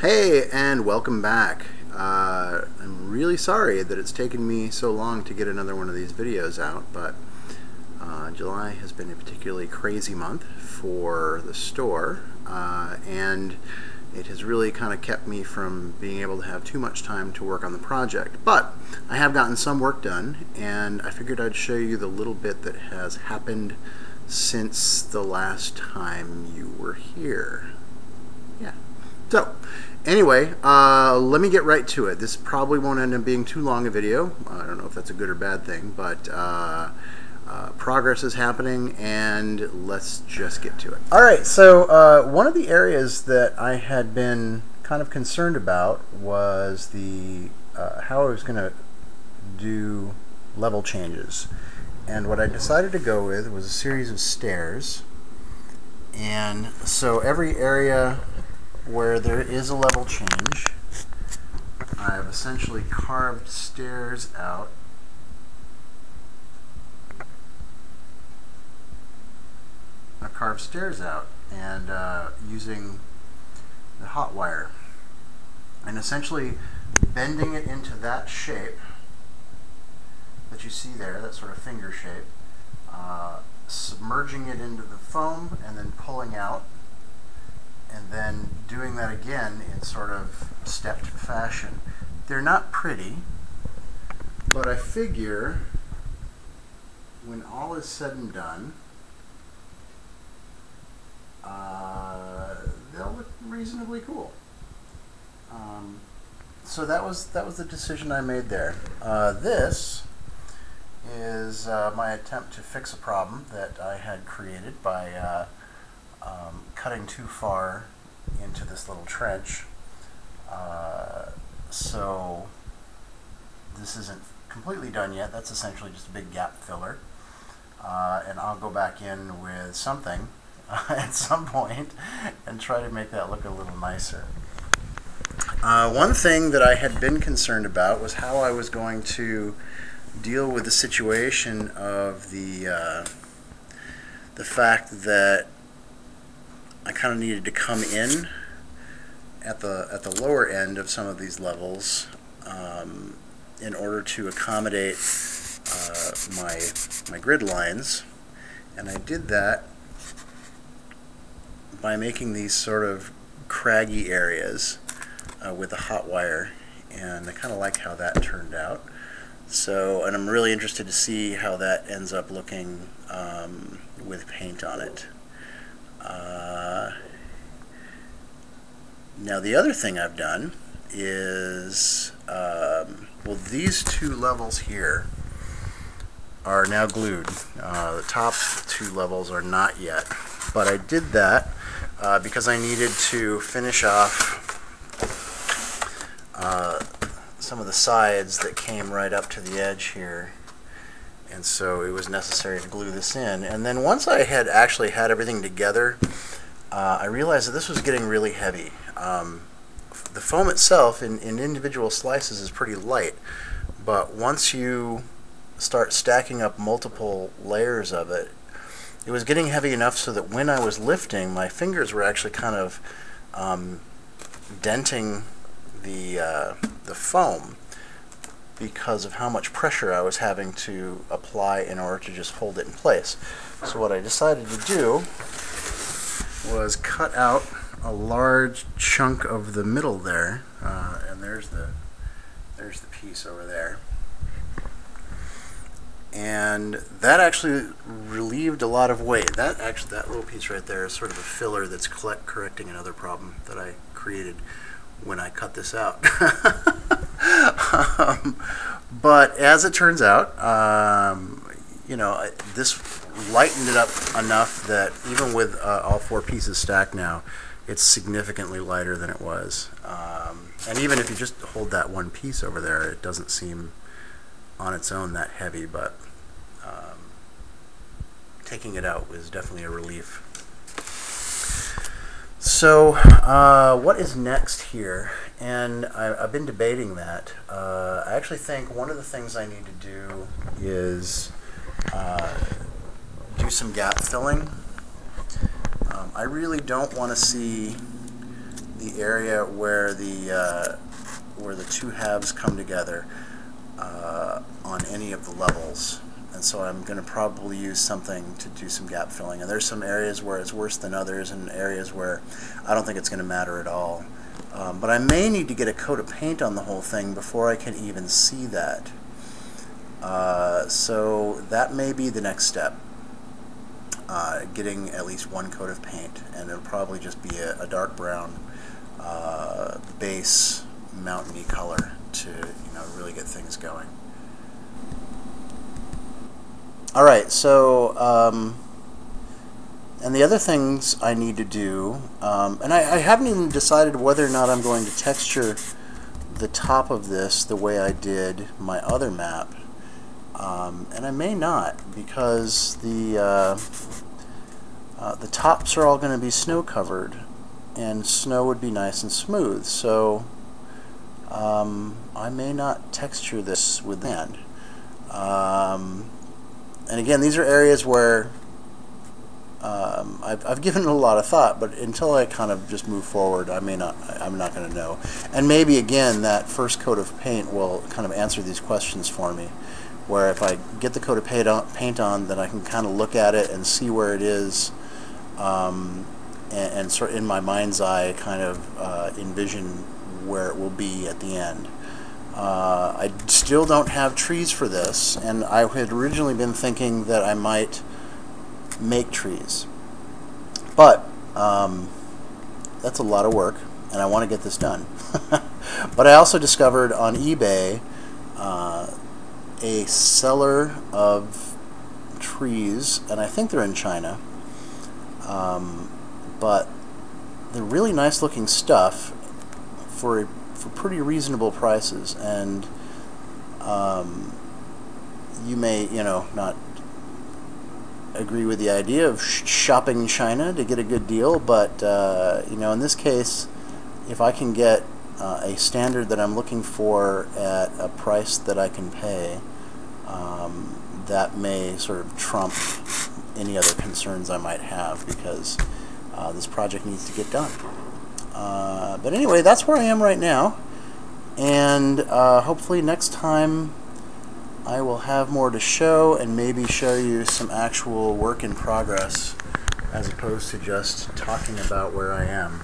Hey, and welcome back. Uh, I'm really sorry that it's taken me so long to get another one of these videos out, but uh, July has been a particularly crazy month for the store, uh, and it has really kind of kept me from being able to have too much time to work on the project. But I have gotten some work done, and I figured I'd show you the little bit that has happened since the last time you were here. Yeah. So, anyway, uh, let me get right to it. This probably won't end up being too long a video. I don't know if that's a good or bad thing, but uh, uh, progress is happening, and let's just get to it. All right, so uh, one of the areas that I had been kind of concerned about was the uh, how I was going to do level changes. And what I decided to go with was a series of stairs. And so every area where there is a level change, I've essentially carved stairs out. I carved stairs out and uh, using the hot wire and essentially bending it into that shape that you see there, that sort of finger shape, uh, submerging it into the foam and then pulling out and then doing that again in sort of stepped fashion. They're not pretty, but I figure when all is said and done, uh, they'll look reasonably cool. Um, so that was that was the decision I made there. Uh, this is uh, my attempt to fix a problem that I had created by uh, um, cutting too far into this little trench. Uh, so this isn't completely done yet. That's essentially just a big gap filler. Uh, and I'll go back in with something at some point and try to make that look a little nicer. Uh, one thing that I had been concerned about was how I was going to deal with the situation of the uh, the fact that I kind of needed to come in at the at the lower end of some of these levels um, in order to accommodate uh, my my grid lines, and I did that by making these sort of craggy areas uh, with a hot wire, and I kind of like how that turned out. So, and I'm really interested to see how that ends up looking um, with paint on it. Uh, now the other thing I've done is, um, well these two levels here are now glued. Uh, the top two levels are not yet, but I did that uh, because I needed to finish off uh, some of the sides that came right up to the edge here and so it was necessary to glue this in. And then once I had actually had everything together, uh, I realized that this was getting really heavy. Um, the foam itself in, in individual slices is pretty light, but once you start stacking up multiple layers of it, it was getting heavy enough so that when I was lifting, my fingers were actually kind of um, denting the, uh, the foam because of how much pressure I was having to apply in order to just hold it in place. So what I decided to do was cut out a large chunk of the middle there, uh, and there's the there's the piece over there. And that actually relieved a lot of weight. That actually, that little piece right there is sort of a filler that's correcting another problem that I created when I cut this out. um, but as it turns out, um, you know, this lightened it up enough that even with uh, all four pieces stacked now, it's significantly lighter than it was. Um, and even if you just hold that one piece over there, it doesn't seem on its own that heavy, but um, taking it out was definitely a relief. So, uh, what is next here? And I, have been debating that. Uh, I actually think one of the things I need to do is uh, do some gap filling. Um, I really don't want to see the area where the uh, where the two halves come together uh, on any of the levels. And so I'm going to probably use something to do some gap filling. And there's some areas where it's worse than others and areas where I don't think it's going to matter at all. Um, but I may need to get a coat of paint on the whole thing before I can even see that. Uh, so that may be the next step. Uh, getting at least one coat of paint and it'll probably just be a, a dark brown uh, base mountainy color to you know really get things going. All right, so um, and the other things I need to do, um, and I, I, haven't even decided whether or not I'm going to texture the top of this the way I did my other map, um, and I may not because the uh, uh, the tops are all going to be snow covered, and snow would be nice and smooth. So um, I may not texture this with land. Um, and again, these are areas where um, I've, I've, given it a lot of thought, but until I kind of just move forward, I may not, I'm not going to know. And maybe again, that first coat of paint will kind of answer these questions for me. Where if I get the coat of paint on, paint on then I can kind of look at it and see where it is, um, and, and, sort of in my mind's eye, kind of uh, envision where it will be at the end. Uh, I still don't have trees for this, and I had originally been thinking that I might make trees. But um, that's a lot of work, and I want to get this done. but I also discovered on eBay uh, a seller of trees, and I think they're in China. Um, but they're really nice looking stuff, for for pretty reasonable prices, and um, you may you know not agree with the idea of sh shopping China to get a good deal, but uh, you know in this case, if I can get uh, a standard that I'm looking for at a price that I can pay, um, that may sort of trump any other concerns I might have because uh, this project needs to get done. Uh, but anyway, that's where I am right now. And uh, hopefully next time I will have more to show and maybe show you some actual work in progress as opposed to just talking about where I am.